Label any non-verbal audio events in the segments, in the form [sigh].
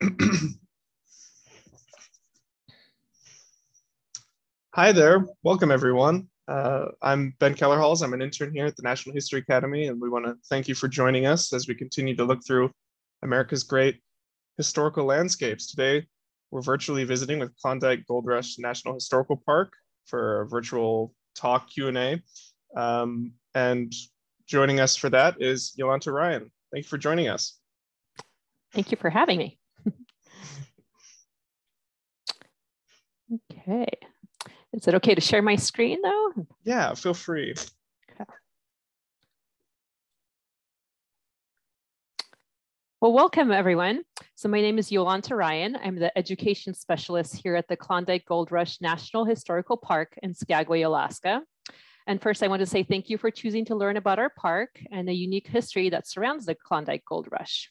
[clears throat] Hi there, welcome everyone. Uh, I'm Ben Kellerhalls. I'm an intern here at the National History Academy, and we want to thank you for joining us as we continue to look through America's great historical landscapes. Today, we're virtually visiting with Klondike Gold Rush National Historical Park for a virtual talk Q&A. Um, and joining us for that is Johanna Ryan. Thank you for joining us. Thank you for having me. Okay. Is it okay to share my screen though? Yeah, feel free. Okay. Well, welcome everyone. So my name is Johanna Ryan. I'm the education specialist here at the Klondike Gold Rush National Historical Park in Skagway, Alaska. And first, I want to say thank you for choosing to learn about our park and the unique history that surrounds the Klondike Gold Rush.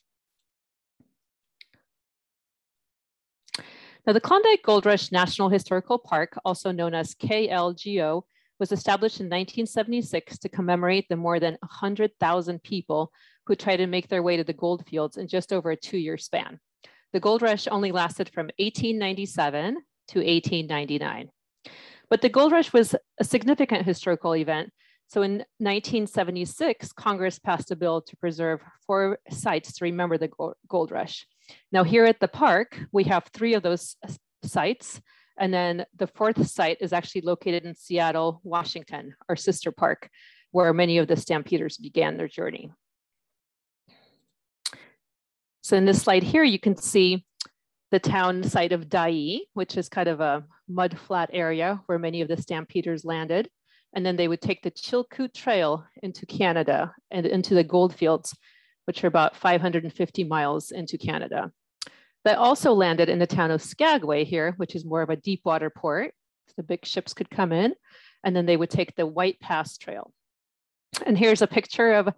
Now, the Klondike Gold Rush National Historical Park, also known as KLGO, was established in 1976 to commemorate the more than 100,000 people who tried to make their way to the gold fields in just over a two-year span. The gold rush only lasted from 1897 to 1899. But the gold rush was a significant historical event. So in 1976, Congress passed a bill to preserve four sites to remember the gold rush. Now here at the park, we have three of those sites. And then the fourth site is actually located in Seattle, Washington, our sister park, where many of the Stampeders began their journey. So in this slide here, you can see the town site of Dyea, which is kind of a mud flat area where many of the Stampeders landed. And then they would take the Chilkoot Trail into Canada and into the gold fields which are about 550 miles into Canada. They also landed in the town of Skagway here, which is more of a deep water port. So the big ships could come in, and then they would take the White Pass Trail. And here's a picture of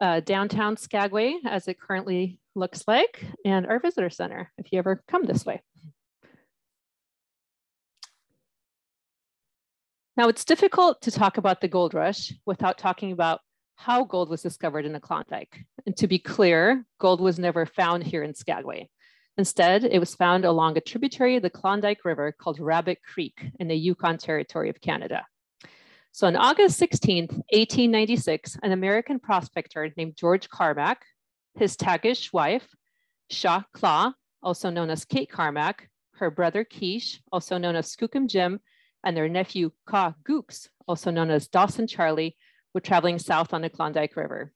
uh, downtown Skagway as it currently looks like, and our visitor center, if you ever come this way. Now, it's difficult to talk about the gold rush without talking about how gold was discovered in the Klondike. And to be clear, gold was never found here in Skagway. Instead, it was found along a tributary of the Klondike River called Rabbit Creek in the Yukon Territory of Canada. So on August 16, 1896, an American prospector named George Carmack, his Tagish wife, Shaw Claw, also known as Kate Carmack, her brother Kish, also known as Skookum Jim, and their nephew Ka Gooks, also known as Dawson Charlie, were traveling south on the Klondike River.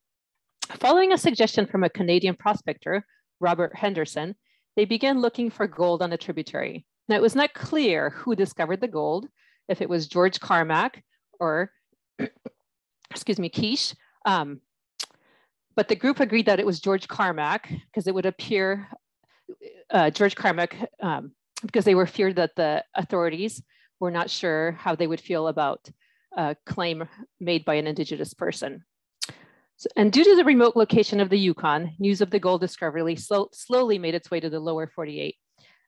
Following a suggestion from a Canadian prospector, Robert Henderson, they began looking for gold on the tributary. Now, it was not clear who discovered the gold, if it was George Carmack or, [clears throat] excuse me, Kish. Um, but the group agreed that it was George Carmack because it would appear uh, George Carmack um, because they were feared that the authorities were not sure how they would feel about claim made by an indigenous person. So, and due to the remote location of the Yukon, news of the gold discovery slow, slowly made its way to the lower 48.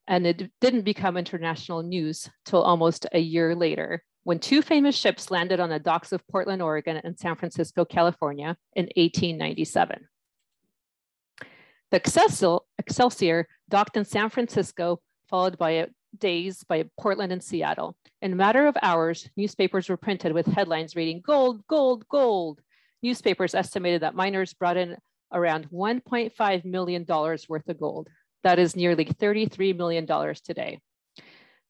And it didn't become international news till almost a year later, when two famous ships landed on the docks of Portland, Oregon and San Francisco, California in 1897. The Excelsior docked in San Francisco, followed by a days by Portland and Seattle. In a matter of hours, newspapers were printed with headlines reading gold, gold, gold. Newspapers estimated that miners brought in around $1.5 million worth of gold. That is nearly $33 million today.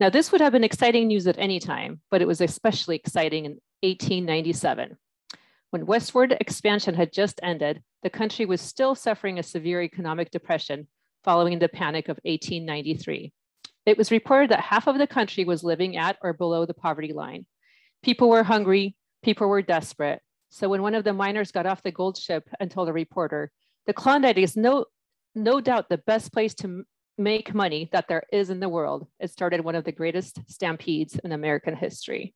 Now, this would have been exciting news at any time, but it was especially exciting in 1897. When westward expansion had just ended, the country was still suffering a severe economic depression following the panic of 1893. It was reported that half of the country was living at or below the poverty line. People were hungry, people were desperate. So when one of the miners got off the gold ship and told a reporter, the Klondike is no, no doubt the best place to make money that there is in the world, it started one of the greatest stampedes in American history.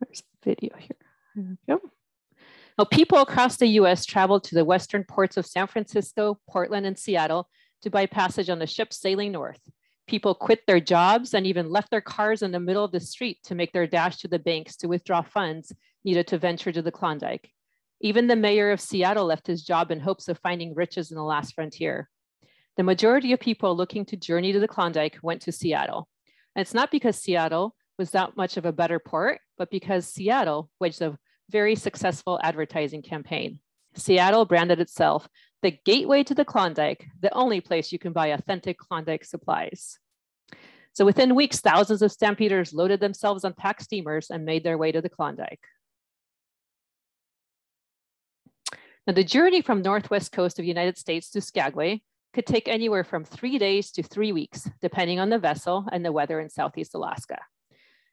There's a video here. There we go. Now, people across the US traveled to the western ports of San Francisco, Portland, and Seattle to buy passage on the ships sailing north. People quit their jobs and even left their cars in the middle of the street to make their dash to the banks to withdraw funds needed to venture to the Klondike. Even the mayor of Seattle left his job in hopes of finding riches in the last frontier. The majority of people looking to journey to the Klondike went to Seattle. And it's not because Seattle was that much of a better port, but because Seattle which a very successful advertising campaign. Seattle branded itself the gateway to the Klondike, the only place you can buy authentic Klondike supplies. So within weeks, thousands of stampeders loaded themselves on packed steamers and made their way to the Klondike. Now, the journey from northwest coast of United States to Skagway could take anywhere from three days to three weeks, depending on the vessel and the weather in Southeast Alaska.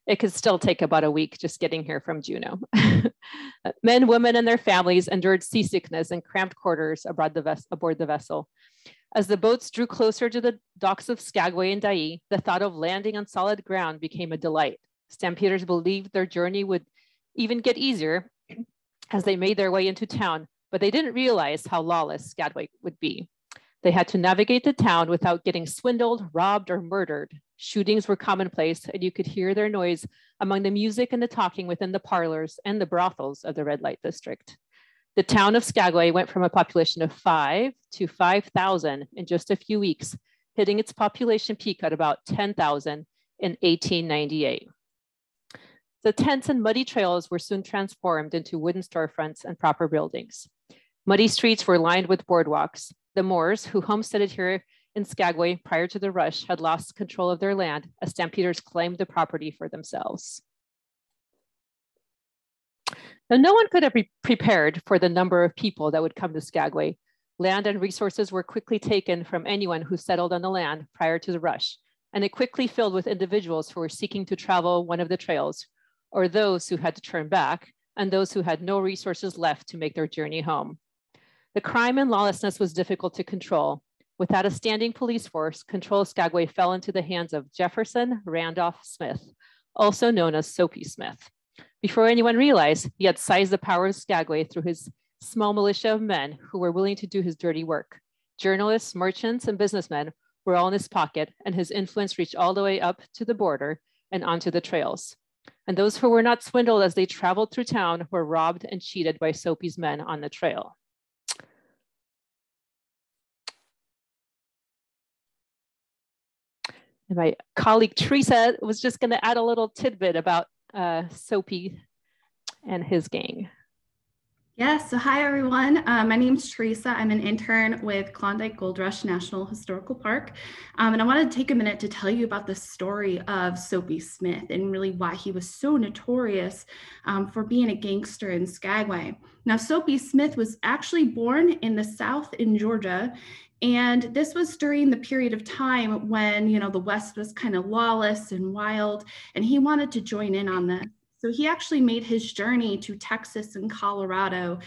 It could still take about a week just getting here from Juneau. [laughs] Hmm. Men, women, and their families endured seasickness and cramped quarters aboard the, aboard the vessel. As the boats drew closer to the docks of Skagway and Dyea, the thought of landing on solid ground became a delight. Stampeders believed their journey would even get easier as they made their way into town, but they didn't realize how lawless Skagway would be. They had to navigate the town without getting swindled, robbed, or murdered. Shootings were commonplace, and you could hear their noise among the music and the talking within the parlors and the brothels of the red light district. The town of Skagway went from a population of five to 5,000 in just a few weeks, hitting its population peak at about 10,000 in 1898. The tents and muddy trails were soon transformed into wooden storefronts and proper buildings. Muddy streets were lined with boardwalks. The Moors, who homesteaded here in Skagway prior to the rush, had lost control of their land as stampeders claimed the property for themselves. Now, no one could have prepared for the number of people that would come to Skagway. Land and resources were quickly taken from anyone who settled on the land prior to the rush, and it quickly filled with individuals who were seeking to travel one of the trails, or those who had to turn back, and those who had no resources left to make their journey home. The crime and lawlessness was difficult to control. Without a standing police force, control of Skagway fell into the hands of Jefferson Randolph Smith, also known as Soapy Smith. Before anyone realized, he had seized the power of Skagway through his small militia of men who were willing to do his dirty work. Journalists, merchants, and businessmen were all in his pocket, and his influence reached all the way up to the border and onto the trails. And those who were not swindled as they traveled through town were robbed and cheated by Soapy's men on the trail. And my colleague Teresa was just going to add a little tidbit about uh, Soapy and his gang. Yes, so hi everyone. Uh, my name is Teresa. I'm an intern with Klondike Gold Rush National Historical Park. Um, and I wanted to take a minute to tell you about the story of Soapy Smith and really why he was so notorious um, for being a gangster in Skagway. Now, Soapy Smith was actually born in the South in Georgia. And this was during the period of time when, you know, the West was kind of lawless and wild, and he wanted to join in on this. So he actually made his journey to Texas and Colorado.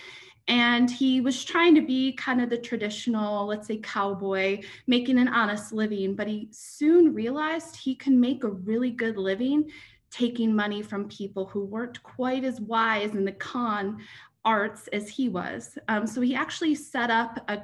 And he was trying to be kind of the traditional, let's say, cowboy, making an honest living. But he soon realized he can make a really good living taking money from people who weren't quite as wise in the con arts as he was. Um, so he actually set up a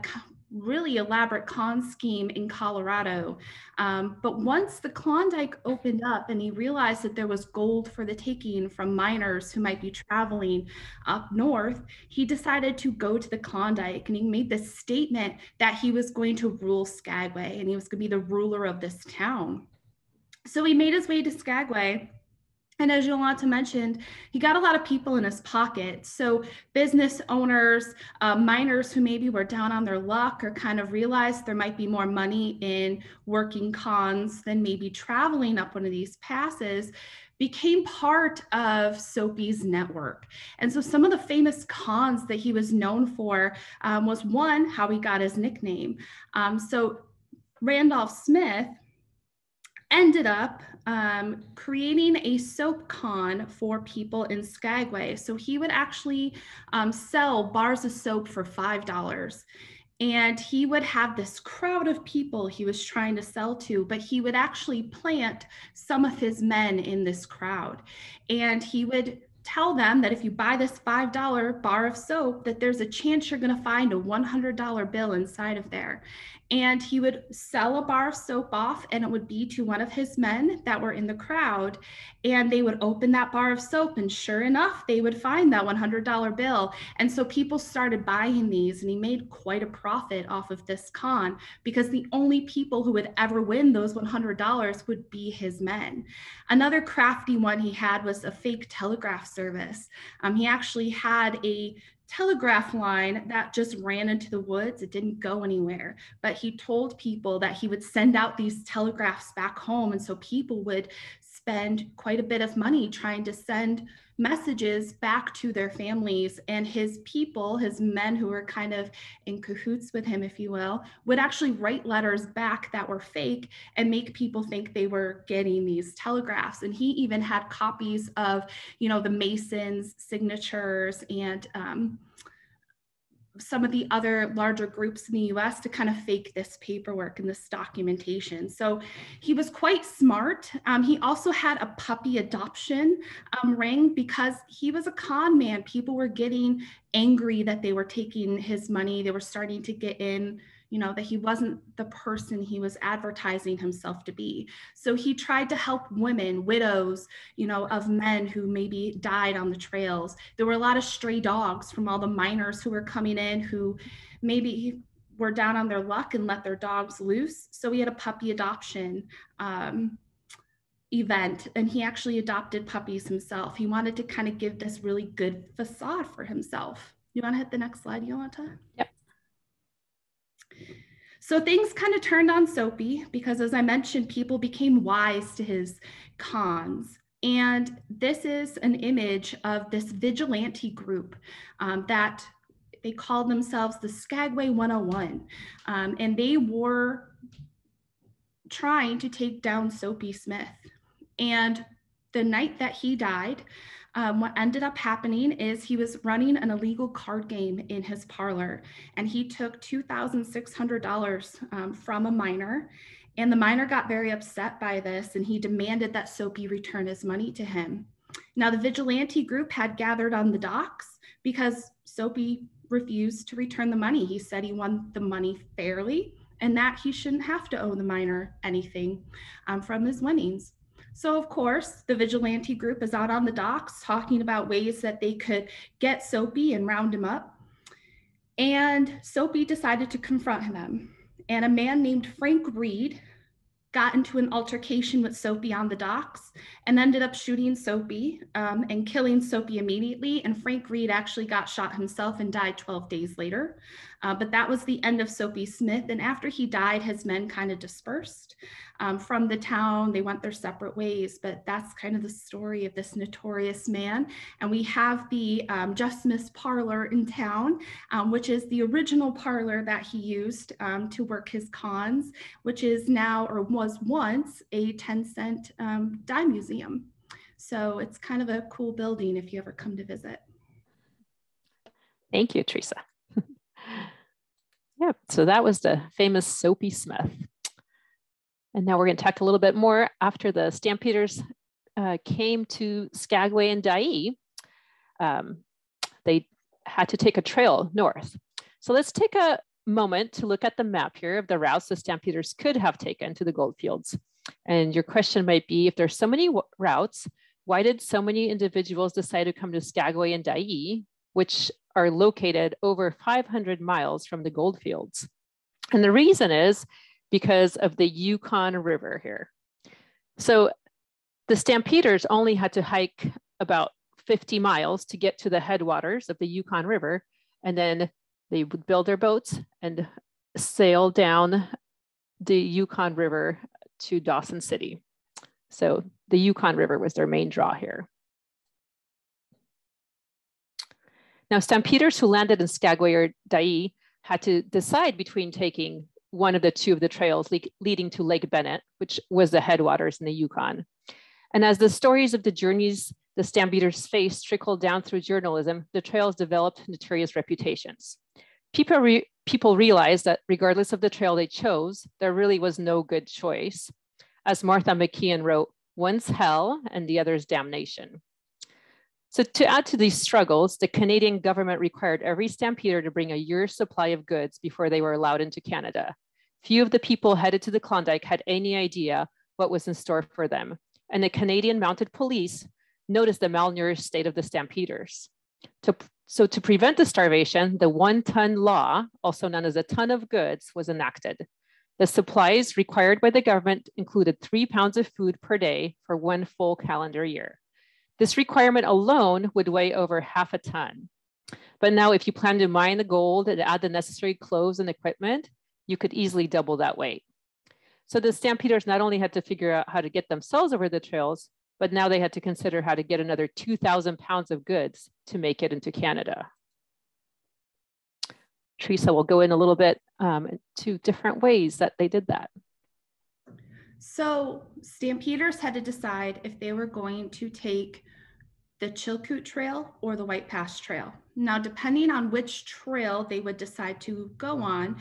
really elaborate con scheme in Colorado. Um, but once the Klondike opened up and he realized that there was gold for the taking from miners who might be traveling up north, he decided to go to the Klondike and he made this statement that he was going to rule Skagway and he was going to be the ruler of this town. So he made his way to Skagway and as Johanna mentioned, he got a lot of people in his pocket. So business owners, uh, miners who maybe were down on their luck or kind of realized there might be more money in working cons than maybe traveling up one of these passes became part of Soapy's network. And so some of the famous cons that he was known for um, was one, how he got his nickname. Um, so Randolph Smith ended up um, creating a soap con for people in Skagway. So he would actually um, sell bars of soap for $5. And he would have this crowd of people he was trying to sell to, but he would actually plant some of his men in this crowd. And he would tell them that if you buy this $5 bar of soap, that there's a chance you're going to find a $100 bill inside of there and he would sell a bar of soap off and it would be to one of his men that were in the crowd and they would open that bar of soap and sure enough they would find that $100 bill. And so people started buying these and he made quite a profit off of this con because the only people who would ever win those $100 would be his men. Another crafty one he had was a fake telegraph service. Um, he actually had a telegraph line that just ran into the woods. It didn't go anywhere. But he told people that he would send out these telegraphs back home. And so people would spend quite a bit of money trying to send messages back to their families. And his people, his men who were kind of in cahoots with him, if you will, would actually write letters back that were fake and make people think they were getting these telegraphs. And he even had copies of, you know, the Masons' signatures and um, some of the other larger groups in the US to kind of fake this paperwork and this documentation. So he was quite smart. Um, he also had a puppy adoption um, ring because he was a con man. People were getting angry that they were taking his money, they were starting to get in you know, that he wasn't the person he was advertising himself to be. So he tried to help women, widows, you know, of men who maybe died on the trails. There were a lot of stray dogs from all the miners who were coming in who maybe were down on their luck and let their dogs loose. So he had a puppy adoption. Um, event and he actually adopted puppies himself. He wanted to kind of give this really good facade for himself. You want to hit the next slide, Johanna? Yep. So things kind of turned on Soapy because, as I mentioned, people became wise to his cons. And this is an image of this vigilante group um, that they called themselves the Skagway 101. Um, and they were trying to take down Soapy Smith. And the night that he died, um, what ended up happening is he was running an illegal card game in his parlor and he took $2,600 um, from a miner. And the miner got very upset by this and he demanded that Soapy return his money to him. Now, the vigilante group had gathered on the docks because Soapy refused to return the money. He said he won the money fairly and that he shouldn't have to owe the miner anything um, from his winnings. So, of course, the vigilante group is out on the docks talking about ways that they could get Soapy and round him up. And Soapy decided to confront him. And a man named Frank Reid got into an altercation with Soapy on the docks and ended up shooting Soapy um, and killing Soapy immediately. And Frank Reid actually got shot himself and died 12 days later. Uh, but that was the end of Soapy Smith. And after he died, his men kind of dispersed um, from the town. They went their separate ways. But that's kind of the story of this notorious man. And we have the um, Jeff Smith's parlor in town, um, which is the original parlor that he used um, to work his cons, which is now or was once a 10 cent um, dime museum. So it's kind of a cool building if you ever come to visit. Thank you, Teresa. Yeah, so that was the famous Soapy Smith. And now we're going to talk a little bit more after the Stampeders uh, came to Skagway and Dyea. Um, they had to take a trail north. So let's take a moment to look at the map here of the routes the Stampeders could have taken to the gold fields. And your question might be, if there's so many routes, why did so many individuals decide to come to Skagway and Dyea, which are located over 500 miles from the gold fields? And the reason is because of the Yukon River here. So the Stampeders only had to hike about 50 miles to get to the headwaters of the Yukon River, and then they would build their boats and sail down the Yukon River to Dawson City. So the Yukon River was their main draw here. Now, stampeders who landed in Skagway or Dyea had to decide between taking one of the two of the trails le leading to Lake Bennett, which was the headwaters in the Yukon. And as the stories of the journeys the stampeders faced trickled down through journalism, the trails developed notorious reputations. People, re people realized that regardless of the trail they chose, there really was no good choice. As Martha McKeon wrote, one's hell and the other's damnation. So to add to these struggles, the Canadian government required every stampeder to bring a year's supply of goods before they were allowed into Canada. Few of the people headed to the Klondike had any idea what was in store for them. And the Canadian Mounted Police noticed the malnourished state of the stampeders. To, so to prevent the starvation, the one ton law, also known as a ton of goods, was enacted. The supplies required by the government included three pounds of food per day for one full calendar year. This requirement alone would weigh over half a ton. But now if you plan to mine the gold and add the necessary clothes and equipment, you could easily double that weight. So the stampeders not only had to figure out how to get themselves over the trails, but now they had to consider how to get another 2,000 pounds of goods to make it into Canada. Teresa will go in a little bit um, to different ways that they did that. So stampeders had to decide if they were going to take the Chilkoot Trail or the White Pass Trail. Now, depending on which trail they would decide to go on,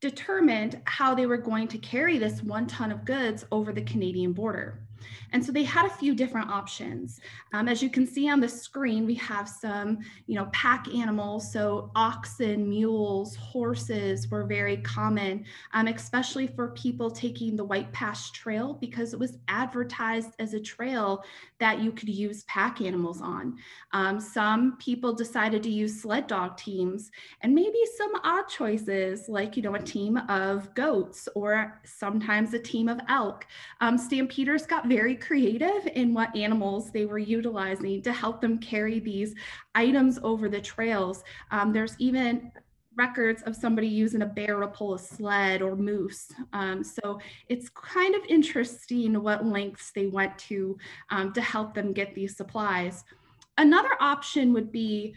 determined how they were going to carry this one ton of goods over the Canadian border. And so they had a few different options. Um, as you can see on the screen, we have some, you know, pack animals. So oxen, mules, horses were very common, um, especially for people taking the White Pass Trail because it was advertised as a trail that you could use pack animals on. Um, some people decided to use sled dog teams and maybe some odd choices like, you know, a team of goats or sometimes a team of elk. Um, stampeders got very creative in what animals they were utilizing to help them carry these items over the trails. Um, there's even records of somebody using a bear to pull a sled or moose. Um, so it's kind of interesting what lengths they went to um, to help them get these supplies. Another option would be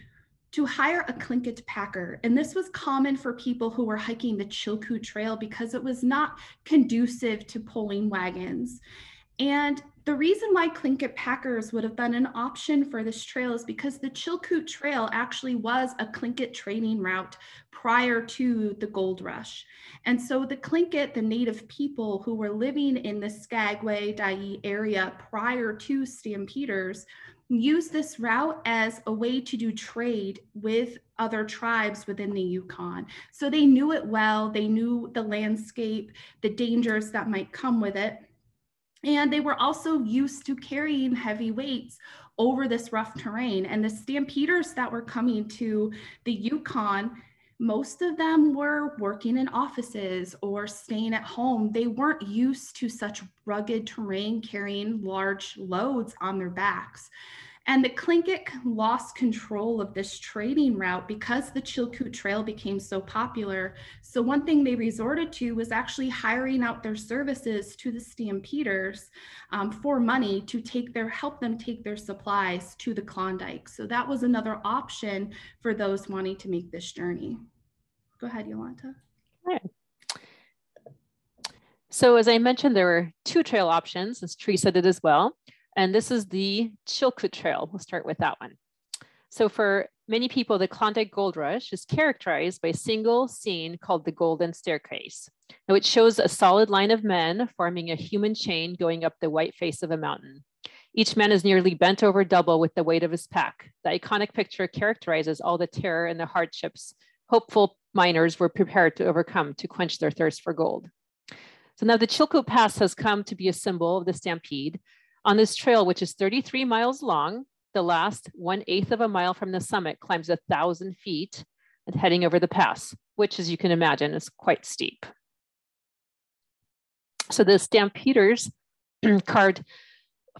to hire a Tlingit packer. And this was common for people who were hiking the Chilkoot Trail because it was not conducive to pulling wagons. And the reason why Tlingit Packers would have been an option for this trail is because the Chilkoot Trail actually was a Tlingit trading route prior to the gold rush. And so the Tlingit, the native people who were living in the Skagway, Dyea area prior to Stampeders, used this route as a way to do trade with other tribes within the Yukon. So they knew it well, they knew the landscape, the dangers that might come with it. And they were also used to carrying heavy weights over this rough terrain. And the stampeders that were coming to the Yukon, most of them were working in offices or staying at home. They weren't used to such rugged terrain carrying large loads on their backs. And the Tlingit lost control of this trading route because the Chilkoot Trail became so popular. So one thing they resorted to was actually hiring out their services to the Stampeders um, for money to take their help them take their supplies to the Klondike. So that was another option for those wanting to make this journey. Go ahead, Johanna. So as I mentioned, there were two trail options, as Teresa did as well. And this is the Chilkoot Trail. We'll start with that one. So for many people, the Klondike Gold Rush is characterized by a single scene called the Golden Staircase. Now it shows a solid line of men forming a human chain going up the white face of a mountain. Each man is nearly bent over double with the weight of his pack. The iconic picture characterizes all the terror and the hardships hopeful miners were prepared to overcome to quench their thirst for gold. So now the Chilkoot Pass has come to be a symbol of the stampede, on this trail, which is 33 miles long, the last one eighth of a mile from the summit climbs a thousand feet and heading over the pass, which as you can imagine is quite steep. So the stampeders [clears throat] carved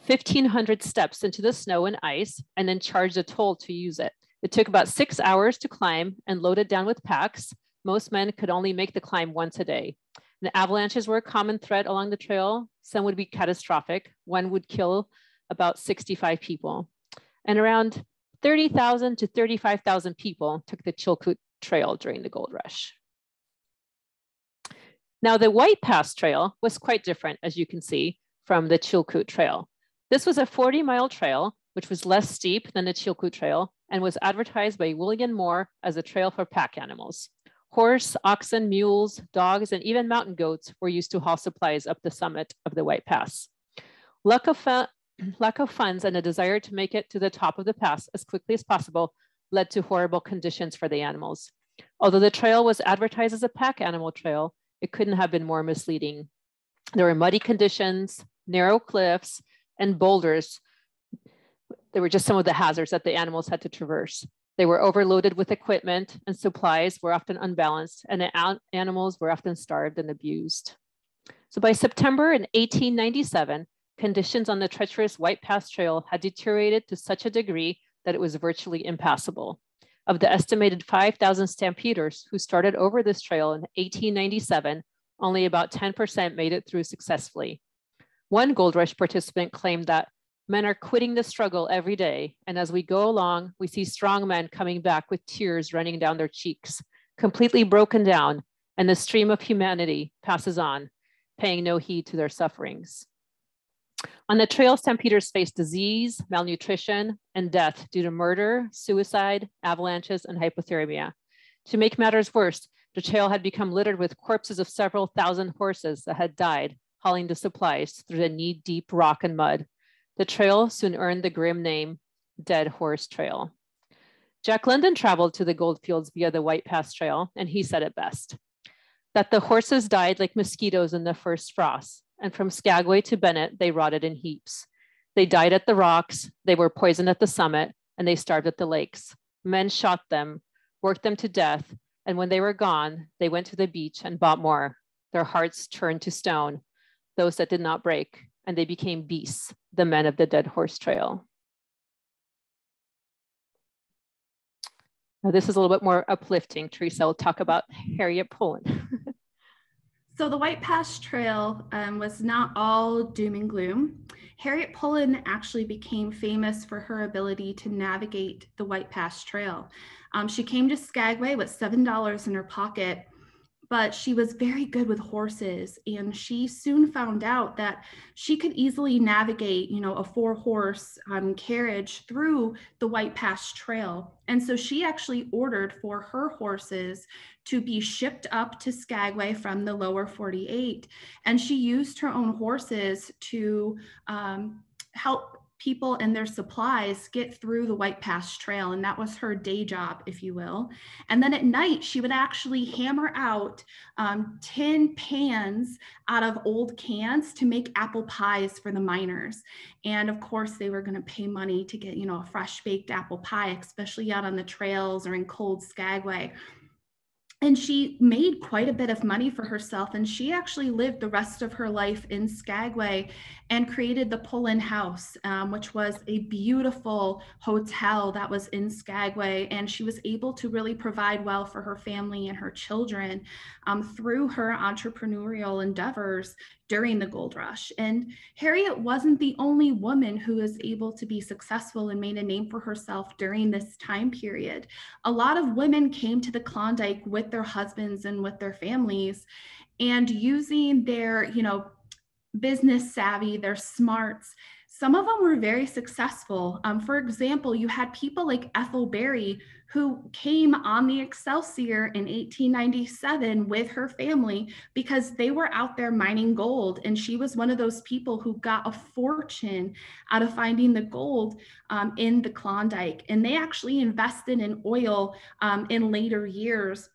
1500 steps into the snow and ice and then charged a toll to use it. It took about six hours to climb and load it down with packs. Most men could only make the climb once a day. The avalanches were a common threat along the trail. Some would be catastrophic. One would kill about 65 people. And around 30,000 to 35,000 people took the Chilkoot Trail during the gold rush. Now the White Pass Trail was quite different, as you can see, from the Chilkoot Trail. This was a 40 mile trail, which was less steep than the Chilkoot Trail and was advertised by William Moore as a trail for pack animals. Horse, oxen, mules, dogs, and even mountain goats were used to haul supplies up the summit of the White Pass. Luck, [clears throat] Lack of funds and a desire to make it to the top of the pass as quickly as possible led to horrible conditions for the animals. Although the trail was advertised as a pack animal trail, it couldn't have been more misleading. There were muddy conditions, narrow cliffs, and boulders. There were just some of the hazards that the animals had to traverse. They were overloaded with equipment and supplies were often unbalanced and the animals were often starved and abused. So by September in 1897, conditions on the treacherous White Pass Trail had deteriorated to such a degree that it was virtually impassable. Of the estimated 5,000 stampeders who started over this trail in 1897, only about 10% made it through successfully. One Gold Rush participant claimed that men are quitting the struggle every day, and as we go along, we see strong men coming back with tears running down their cheeks, completely broken down, and the stream of humanity passes on, paying no heed to their sufferings. On the trail, stampeders faced disease, malnutrition, and death due to murder, suicide, avalanches, and hypothermia. To make matters worse, the trail had become littered with corpses of several thousand horses that had died hauling the supplies through the knee-deep rock and mud. The trail soon earned the grim name Dead Horse Trail. Jack London traveled to the goldfields via the White Pass Trail, and he said it best that the horses died like mosquitoes in the first frost, and from Skagway to Bennett, they rotted in heaps. They died at the rocks, they were poisoned at the summit, and they starved at the lakes. Men shot them, worked them to death, and when they were gone, they went to the beach and bought more. Their hearts turned to stone, those that did not break, and they became beasts, the men of the Dead Horse Trail. Now, this is a little bit more uplifting. Teresa will talk about Harriet Pullen. [laughs] So the White Pass Trail um, was not all doom and gloom. Harriet Pullen actually became famous for her ability to navigate the White Pass Trail. Um, she came to Skagway with $7 in her pocket but she was very good with horses and she soon found out that she could easily navigate you know a four horse um, carriage through the white pass trail. And so she actually ordered for her horses to be shipped up to skagway from the lower 48 and she used her own horses to um, help people and their supplies get through the White Pass Trail. And that was her day job, if you will. And then at night, she would actually hammer out um, tin pans out of old cans to make apple pies for the miners. And of course, they were going to pay money to get, you know, a fresh baked apple pie, especially out on the trails or in cold Skagway and she made quite a bit of money for herself and she actually lived the rest of her life in skagway and created the Pullen House um, which was a beautiful hotel that was in skagway and she was able to really provide well for her family and her children um, through her entrepreneurial endeavors during the gold rush. And Harriet wasn't the only woman who was able to be successful and made a name for herself during this time period. A lot of women came to the Klondike with their husbands and with their families and using their, you know, business savvy, their smarts, some of them were very successful. Um, for example, you had people like Ethel Berry who came on the Excelsior in 1897 with her family because they were out there mining gold. And she was one of those people who got a fortune out of finding the gold um, in the Klondike. And they actually invested in oil um, in later years.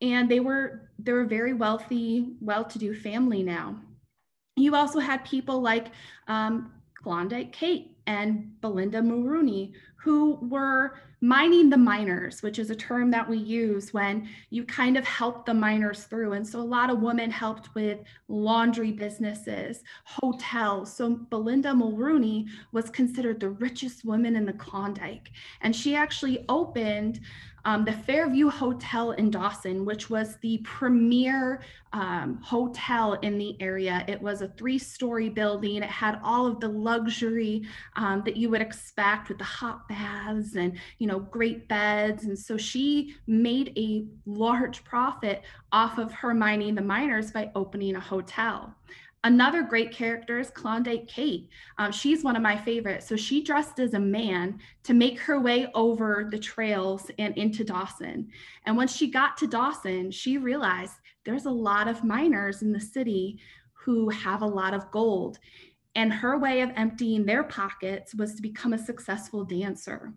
And they were they were very wealthy, well-to-do family now. You also had people like um, Klondike Kate and Belinda Mulrooney, who were mining the miners, which is a term that we use when you kind of help the miners through. And so a lot of women helped with laundry businesses, hotels. So Belinda Mulrooney was considered the richest woman in the Klondike. And she actually opened um, the Fairview Hotel in Dawson, which was the premier um, hotel in the area. It was a three story building. It had all of the luxury um, that you would expect with the hot baths and, you know, great beds. And so she made a large profit off of her mining the miners by opening a hotel. Another great character is Klondike Kate. Um, she's one of my favorites. So she dressed as a man to make her way over the trails and into Dawson. And when she got to Dawson, she realized there's a lot of miners in the city who have a lot of gold. And her way of emptying their pockets was to become a successful dancer.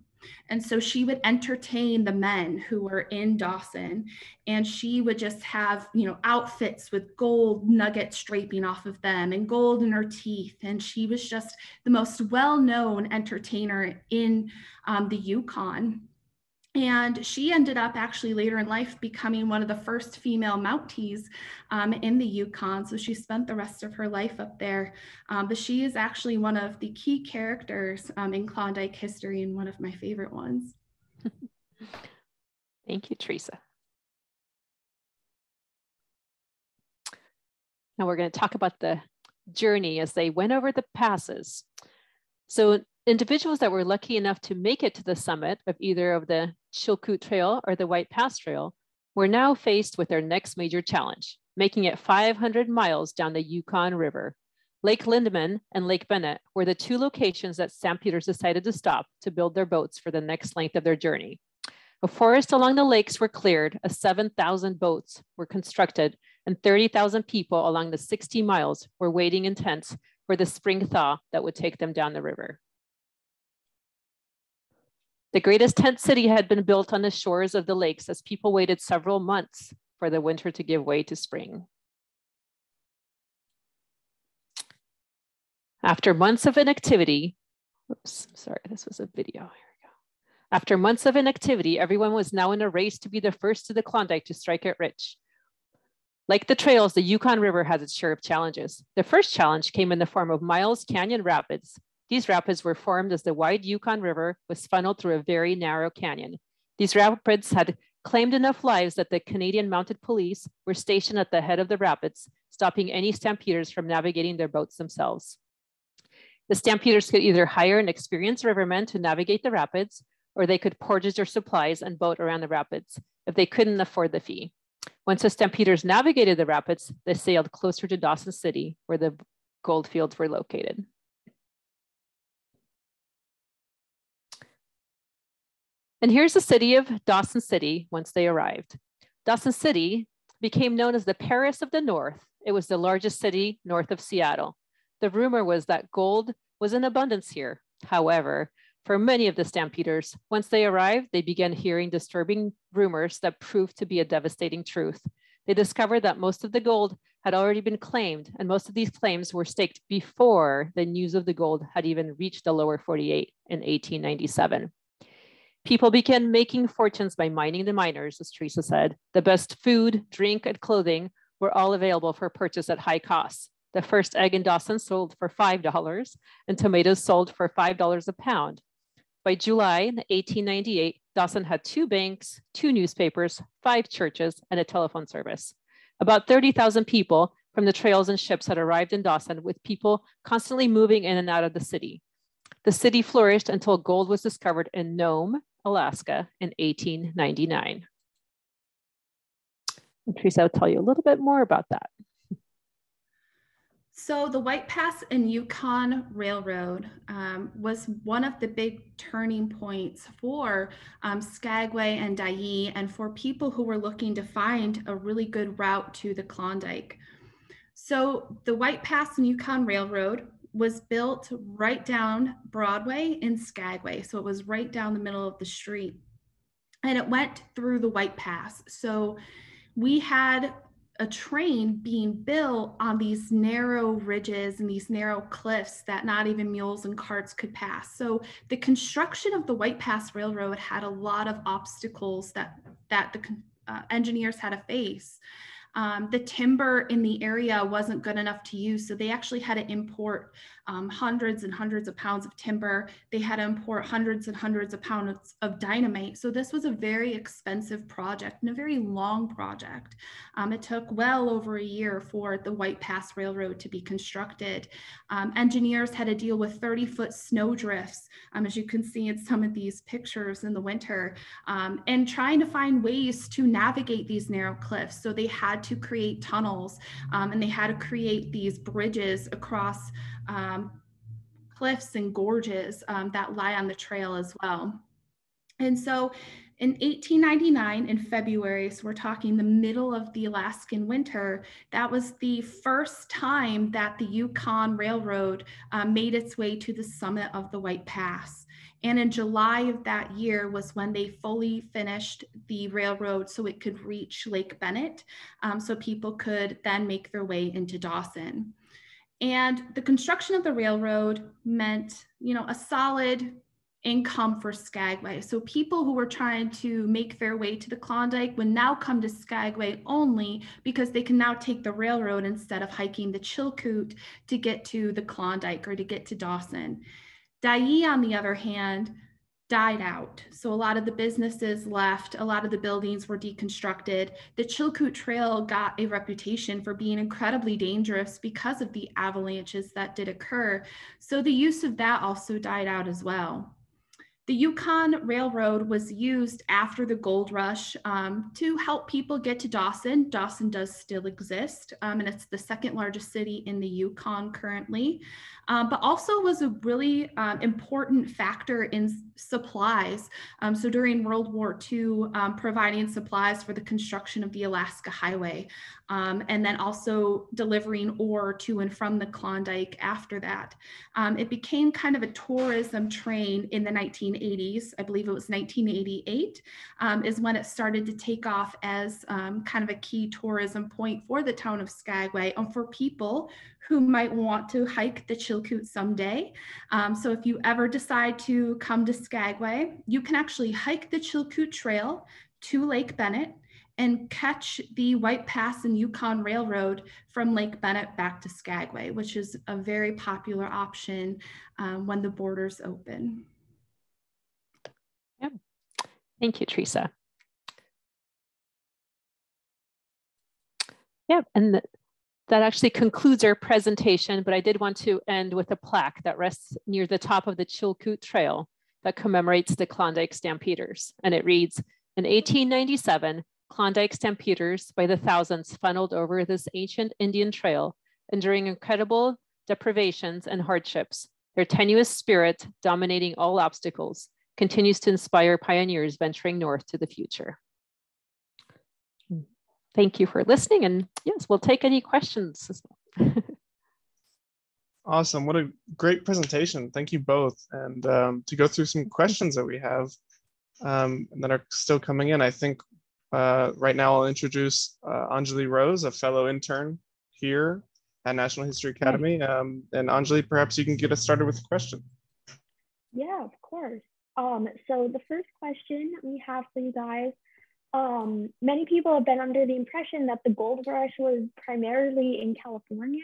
And so she would entertain the men who were in Dawson, and she would just have, you know, outfits with gold nuggets draping off of them and gold in her teeth. And she was just the most well known entertainer in um, the Yukon. And she ended up actually later in life becoming one of the first female Mounties um, in the Yukon. So she spent the rest of her life up there. Um, but she is actually one of the key characters um, in Klondike history and one of my favorite ones. [laughs] Thank you, Teresa. Now we're going to talk about the journey as they went over the passes. So individuals that were lucky enough to make it to the summit of either of the Chilkoot Trail or the White Pass Trail were now faced with their next major challenge, making it 500 miles down the Yukon River. Lake Lindeman and Lake Bennett were the two locations that stampeders decided to stop to build their boats for the next length of their journey. A forest along the lakes were cleared, a 7,000 boats were constructed, and 30,000 people along the 60 miles were waiting in tents for the spring thaw that would take them down the river. The greatest tent city had been built on the shores of the lakes as people waited several months for the winter to give way to spring. After months of inactivity, oops, sorry, this was a video. Here we go. After months of inactivity, everyone was now in a race to be the first to the Klondike to strike it rich. Like the trails, the Yukon River has its share of challenges. The first challenge came in the form of Miles Canyon Rapids, these rapids were formed as the wide Yukon River was funneled through a very narrow canyon. These rapids had claimed enough lives that the Canadian Mounted Police were stationed at the head of the rapids, stopping any stampeders from navigating their boats themselves. The stampeders could either hire an experienced riverman to navigate the rapids, or they could portage their supplies and boat around the rapids if they couldn't afford the fee. Once the stampeders navigated the rapids, they sailed closer to Dawson City, where the gold fields were located. And here's the city of Dawson City once they arrived. Dawson City became known as the Paris of the North. It was the largest city north of Seattle. The rumor was that gold was in abundance here. However, for many of the stampeders, once they arrived, they began hearing disturbing rumors that proved to be a devastating truth. They discovered that most of the gold had already been claimed, and most of these claims were staked before the news of the gold had even reached the lower 48 in 1897. People began making fortunes by mining the miners, as Teresa said. The best food, drink, and clothing were all available for purchase at high costs. The first egg in Dawson sold for $5 and tomatoes sold for $5 a pound. By July 1898, Dawson had two banks, two newspapers, five churches, and a telephone service. About 30,000 people from the trails and ships had arrived in Dawson with people constantly moving in and out of the city. The city flourished until gold was discovered in Nome Alaska in 1899. And Teresa will tell you a little bit more about that. So the White Pass and Yukon Railroad um, was one of the big turning points for um, Skagway and Dyea and for people who were looking to find a really good route to the Klondike. So the White Pass and Yukon Railroad was built right down Broadway in Skagway. So it was right down the middle of the street. And it went through the White Pass. So we had a train being built on these narrow ridges and these narrow cliffs that not even mules and carts could pass. So the construction of the White Pass Railroad had a lot of obstacles that that the uh, engineers had to face. Um, the timber in the area wasn't good enough to use, so they actually had to import um, hundreds and hundreds of pounds of timber. They had to import hundreds and hundreds of pounds of dynamite. So this was a very expensive project and a very long project. Um, it took well over a year for the White Pass Railroad to be constructed. Um, engineers had to deal with 30 foot snow drifts, um, as you can see in some of these pictures in the winter, um, and trying to find ways to navigate these narrow cliffs. So they had to create tunnels um, and they had to create these bridges across um, cliffs and gorges um, that lie on the trail as well. And so In 1899, in February, so we're talking the middle of the Alaskan winter, that was the first time that the Yukon Railroad uh, made its way to the summit of the White Pass. And in July of that year was when they fully finished the railroad so it could reach Lake Bennett, um, so people could then make their way into Dawson. And the construction of the railroad meant, you know, a solid income for Skagway. So people who were trying to make their way to the Klondike would now come to Skagway only because they can now take the railroad instead of hiking the Chilkoot to get to the Klondike or to get to Dawson. Dyea, on the other hand, died out. So a lot of the businesses left, a lot of the buildings were deconstructed. The Chilkoot Trail got a reputation for being incredibly dangerous because of the avalanches that did occur. So the use of that also died out as well. The Yukon Railroad was used after the gold rush um, to help people get to Dawson. Dawson does still exist, um, and it's the second largest city in the Yukon currently, um, but also was a really um, important factor in supplies. Um, so during World War II, um, providing supplies for the construction of the Alaska Highway, and then also delivering ore to and from the Klondike after that. it became kind of a tourism train in the 1980s, I believe it was 1988, um, is when it started to take off as um, kind of a key tourism point for the town of Skagway and for people who might want to hike the Chilkoot someday. Um, so if you ever decide to come to Skagway, you can actually hike the Chilkoot Trail to Lake Bennett and catch the White Pass and Yukon Railroad from Lake Bennett back to Skagway, which is a very popular option um, when the borders open. Thank you, Teresa. Yeah, and th that actually concludes our presentation, but I did want to end with a plaque that rests near the top of the Chilkoot Trail that commemorates the Klondike Stampeders. And it reads, in 1897, Klondike Stampeders by the thousands funneled over this ancient Indian trail, enduring incredible deprivations and hardships, their tenuous spirit dominating all obstacles, continues to inspire pioneers venturing north to the future. Thank you for listening. And yes, we'll take any questions as [laughs] well. awesome. What a great presentation. Thank you both. And um, to go through some questions that we have um, that are still coming in, I think uh, right now I'll introduce uh, Anjali Rose, a fellow intern here at National History Academy. Um, and Anjali, perhaps you can get us started with a question. Yeah, of course. Um, so the first question we have for you guys, um, many people have been under the impression that the gold rush was primarily in California.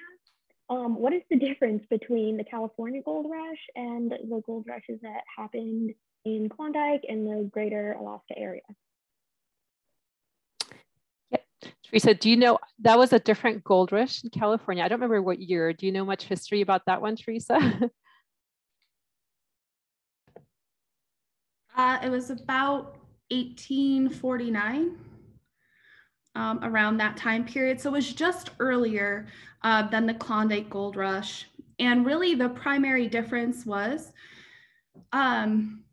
Um, what is the difference between the California gold rush and the gold rushes that happened in Klondike and the greater Alaska area? Teresa, do you know that was a different gold rush in California? I don't remember what year. Do you know much history about that one, Teresa? [laughs] Uh, it was about 1849, um, around that time period. So it was just earlier uh, than the Klondike Gold Rush. And really, the primary difference was, um,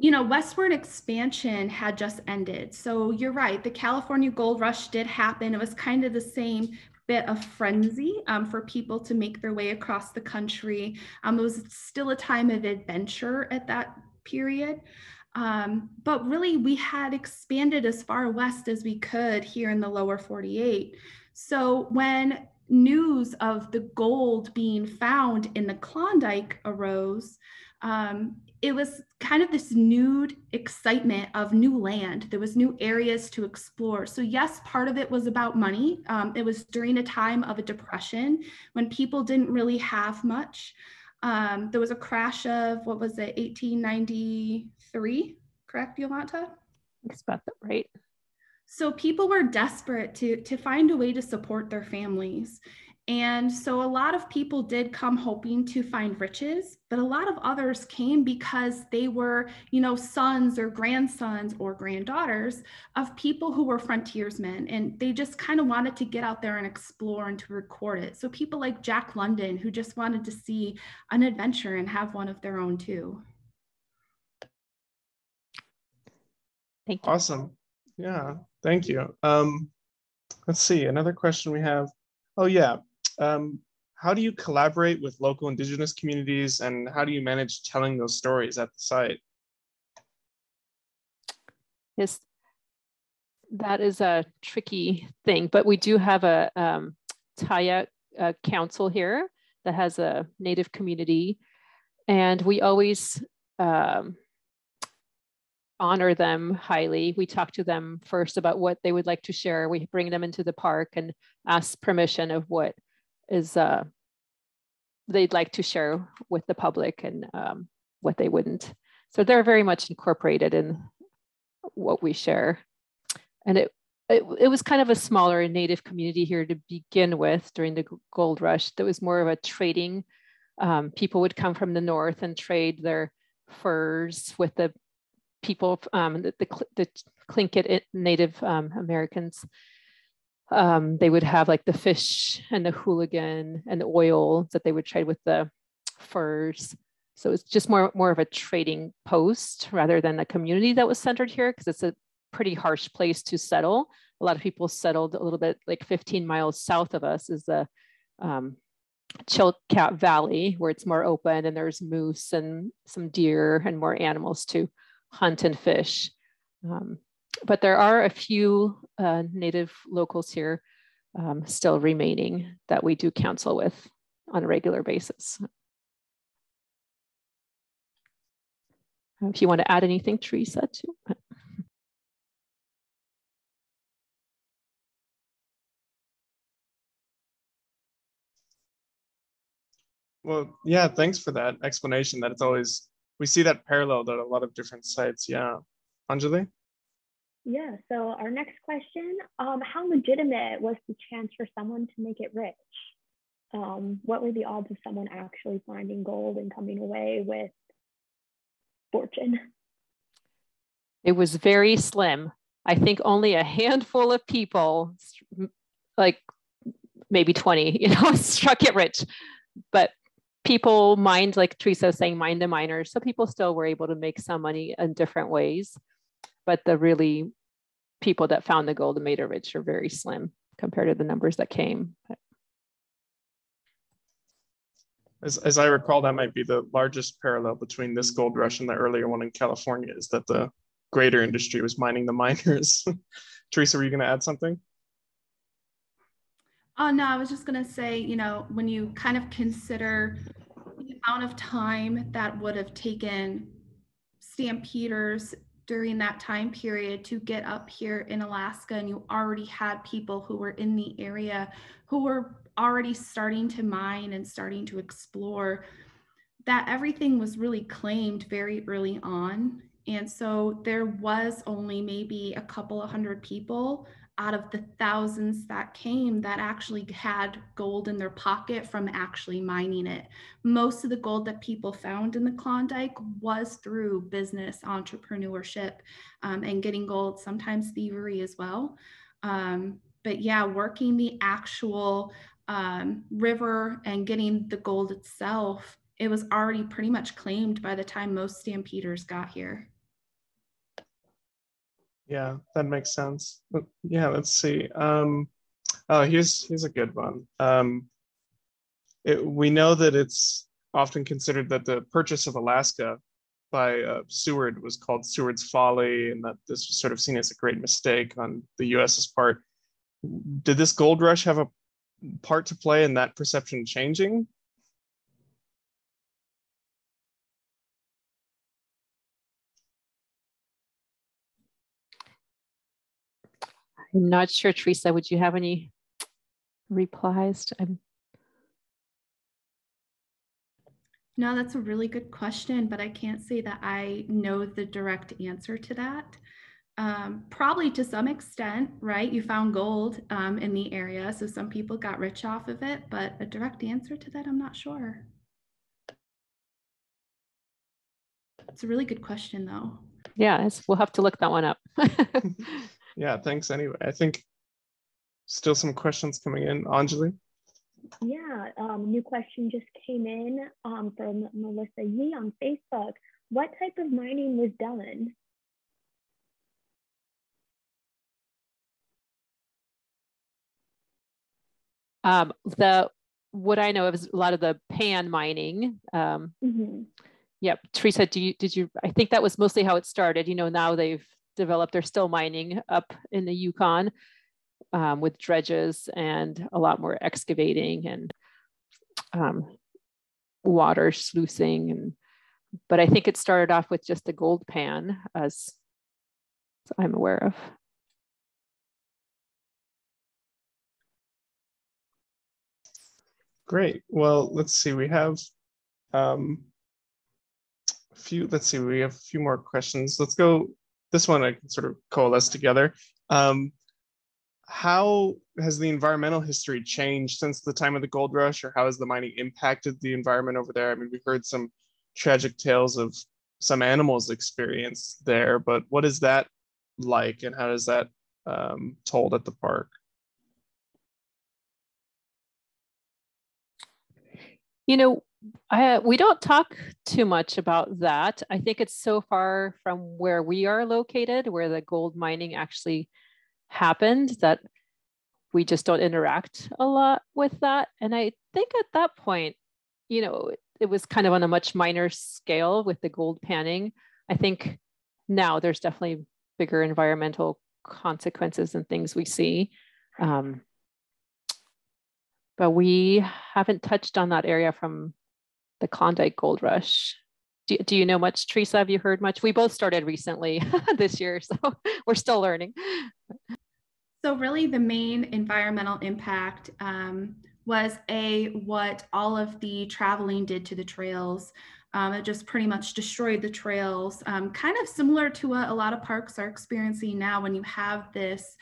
you know, westward expansion had just ended. So you're right, the California Gold Rush did happen. It was kind of the same bit of frenzy um, for people to make their way across the country. Um, it was still a time of adventure at that period. Um, but really, we had expanded as far west as we could here in the lower 48. So when news of the gold being found in the Klondike arose, um, it was kind of this nude excitement of new land. There was new areas to explore. So yes, part of it was about money. Um, it was during a time of a depression when people didn't really have much. Um, there was a crash of what was it, 1893, correct, Johanna? That's about that right. So people were desperate to to find a way to support their families. And so a lot of people did come hoping to find riches, but a lot of others came because they were, you know, sons or grandsons or granddaughters of people who were frontiersmen. And they just kind of wanted to get out there and explore and to record it. So people like Jack London, who just wanted to see an adventure and have one of their own too. Thank you. Awesome. Yeah, thank you. Um, let's see, another question we have. Oh yeah, um, how do you collaborate with local indigenous communities and how do you manage telling those stories at the site? Yes, that is a tricky thing, but we do have a um, Taya uh, council here that has a native community and we always um, honor them highly. We talk to them first about what they would like to share. We bring them into the park and ask permission of what is uh, they'd like to share with the public and um, what they wouldn't. So they're very much incorporated in what we share. And it, it, it was kind of a smaller native community here to begin with during the gold rush. That was more of a trading. Um, people would come from the north and trade their furs with the people, um, the, the, the Tlingit Native um, Americans. Um, they would have like the fish and the hooligan and the oil that they would trade with the furs. So it's just more, more of a trading post rather than a community that was centered here because it's a pretty harsh place to settle. A lot of people settled a little bit like 15 miles south of us is the um, Chilkat Valley where it's more open and there's moose and some deer and more animals to hunt and fish. Um, but there are a few uh, native locals here um, still remaining that we do counsel with on a regular basis. If you want to add anything, Teresa, too. Well, yeah, thanks for that explanation. That it's always we see that parallel at a lot of different sites. Yeah, Anjali. Yeah. So our next question: um, How legitimate was the chance for someone to make it rich? Um, what were the odds of someone actually finding gold and coming away with fortune? It was very slim. I think only a handful of people, like maybe 20, [laughs] you know, struck it rich. But people mined, like Teresa was saying, mined the miners. So people still were able to make some money in different ways. But the really people that found the gold and made it rich are very slim compared to the numbers that came. As, as I recall, that might be the largest parallel between this gold rush and the earlier one in California is that the greater industry was mining the miners. [laughs] Teresa, were you going to add something? Oh, no, I was just going to say, you know, when you kind of consider the amount of time that would have taken stampeders during that time period to get up here in Alaska, and you already had people who were in the area who were already starting to mine and starting to explore, that everything was really claimed very early on. And so there was only maybe a couple of hundred people out of the thousands that came that actually had gold in their pocket from actually mining it. Most of the gold that people found in the Klondike was through business entrepreneurship um, and getting gold, sometimes thievery as well. Um, but yeah, working the actual um, river and getting the gold itself, it was already pretty much claimed by the time most stampeders got here. Yeah, that makes sense. Yeah, let's see. Um, oh, here's here's a good one. Um, it, we know that it's often considered that the purchase of Alaska by uh, Seward was called Seward's Folly, and that this was sort of seen as a great mistake on the U.S.'s part. Did this gold rush have a part to play in that perception changing? I'm not sure, Teresa. Would you have any replies? I'm... No, that's a really good question, but I can't say that I know the direct answer to that. Um, probably to some extent, right? You found gold um, in the area, so some people got rich off of it, but a direct answer to that, I'm not sure. It's a really good question, though. Yeah, we'll have to look that one up. [laughs] yeah, thanks anyway. I think still some questions coming in. Anjali? Yeah, um, new question just came in um, from Melissa Yee on Facebook. What type of mining was done? Um, the what I know of is a lot of the pan mining. Um, mm -hmm. Yep, Teresa, do you, did you? I think that was mostly how it started. You know, now they've developed. They're still mining up in the Yukon um, with dredges and a lot more excavating and um, water sluicing. And but I think it started off with just a gold pan, as I'm aware of. Great. Well, let's see. We have um, a few. Let's see. We have a few more questions. Let's go. This one I can sort of coalesce together. Um, how has the environmental history changed since the time of the gold rush, or how has the mining impacted the environment over there? I mean, we've heard some tragic tales of some animals' experience there, but what is that like, and how is that um, told at the park? You know, I, we don't talk too much about that. I think it's so far from where we are located, where the gold mining actually happened, that we just don't interact a lot with that. And I think at that point, you know, it was kind of on a much minor scale with the gold panning. I think now there's definitely bigger environmental consequences and things we see. Um, but we haven't touched on that area from the Klondike Gold Rush. Do, do you know much, Teresa? Have you heard much? We both started recently [laughs] this year, so [laughs] we're still learning. So really the main environmental impact um, was a what all of the traveling did to the trails. Um, it just pretty much destroyed the trails, um, kind of similar to what a lot of parks are experiencing now when you have this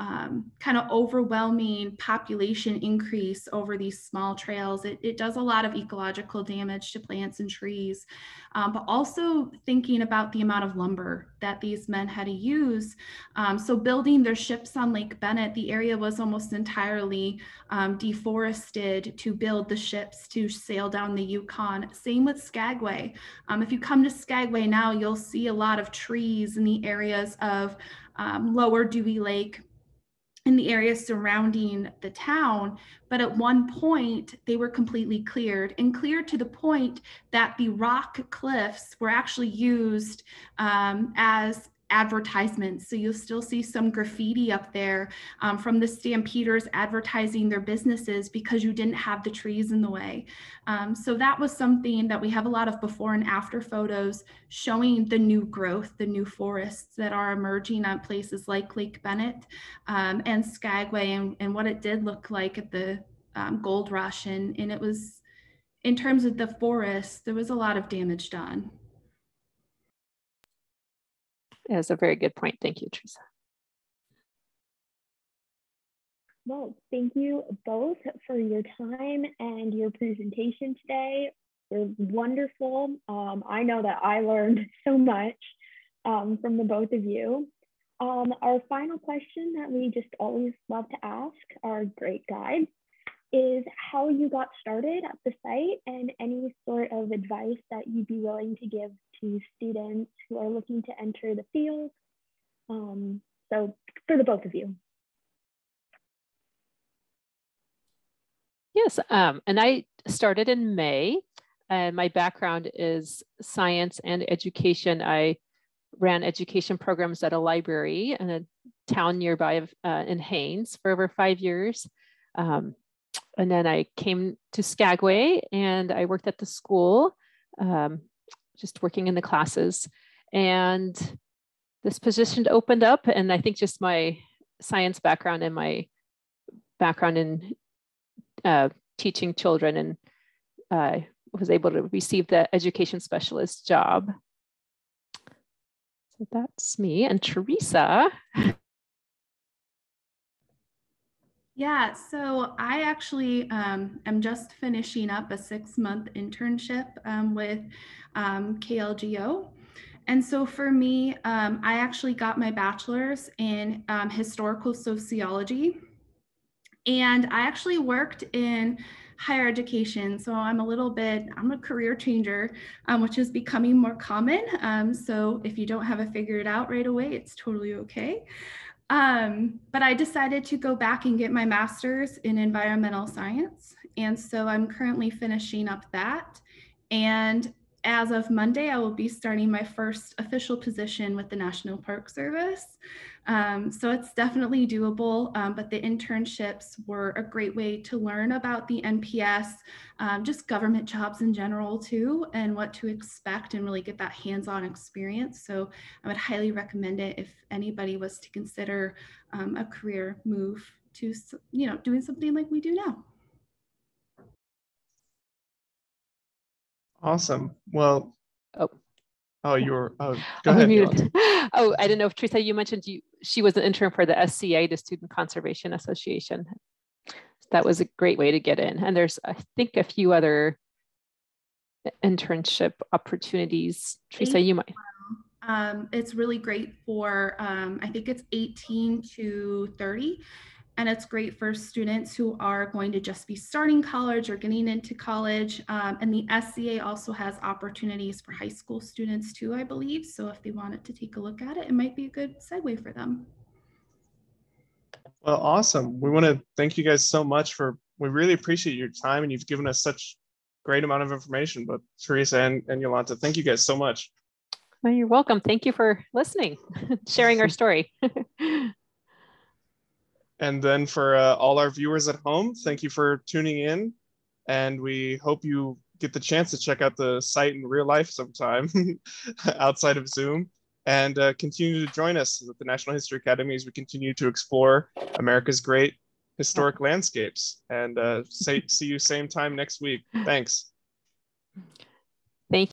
um, kind of overwhelming population increase over these small trails. It, it, does a lot of ecological damage to plants and trees, um, but also thinking about the amount of lumber that these men had to use. Um, so building their ships on Lake Bennett, the area was almost entirely um, deforested to build the ships to sail down the Yukon. Same with Skagway. Um, if you come to Skagway now, you'll see a lot of trees in the areas of um, lower Dewey Lake, in the areas surrounding the town. But at one point, they were completely cleared and cleared to the point that the rock cliffs were actually used um, as advertisements. So you'll still see some graffiti up there um, from the Stampeders advertising their businesses because you didn't have the trees in the way. Um, so that was something that we have a lot of before and after photos showing the new growth, the new forests that are emerging on places like Lake Bennett um, and Skagway and, and what it did look like at the um, gold rush. And, and it was, in terms of the forest, there was a lot of damage done is a very good point. Thank you, Teresa. Well, thank you both for your time and your presentation today. They're wonderful. Um, I know that I learned [laughs] so much um, from the both of you. Um, our final question that we just always love to ask our great guides is how you got started at the site and any sort of advice that you'd be willing to give to students who are looking to enter the field. Um, so for the both of you. Yes, um, and I started in May and my background is science and education. I ran education programs at a library in a town nearby of, uh, in Haines for over five years. Um, and then I came to Skagway and I worked at the school, um, just working in the classes. And this position opened up, and I think just my science background and my background in uh, teaching children and uh, was able to receive the education specialist job. So that's me. And Teresa [laughs] Yeah, so I actually um, am just finishing up a six month internship um, with um, KLGO. And so for me, um, I actually got my bachelor's in um, historical sociology. And I actually worked in higher education. So I'm a little bit, I'm a career changer, um, which is becoming more common. so if you don't have it figured out right away, it's totally okay. Um, but I decided to go back and get my master's in environmental science. And so I'm currently finishing up that. And as of Monday, I will be starting my first official position with the National Park Service. Um, so it's definitely doable, um, but the internships were a great way to learn about the NPS, um, just government jobs in general too, and what to expect and really get that hands-on experience. So I would highly recommend it if anybody was to consider um, a career move to, you know, doing something like we do now. Awesome. Well, oh, oh, you're. Oh, go oh, ahead. [laughs] oh, I didn't know if Teresa, you mentioned you she was an intern for the SCA, the Student Conservation Association. So that was a great way to get in. And there's, I think, a few other internship opportunities. Teresa, you might. Um, it's really great for, um, I think it's 18 to 30 and it's great for students who are going to just be starting college or getting into college. Um, and the SCA also has opportunities for high school students too, I believe. So if they wanted to take a look at it, it might be a good segue for them. Well, awesome. We want to thank you guys so much for, we really appreciate your time and you've given us such great amount of information, but Teresa and, and Johanna, thank you guys so much. Well, you're welcome. Thank you for listening, [laughs] sharing our [laughs] story. [laughs] And then for uh, all our viewers at home, thank you for tuning in. And we hope you get the chance to check out the site in real life sometime [laughs] outside of Zoom and uh, continue to join us at the National History Academy as we continue to explore America's great historic landscapes. And uh, say, see you same time next week. Thanks.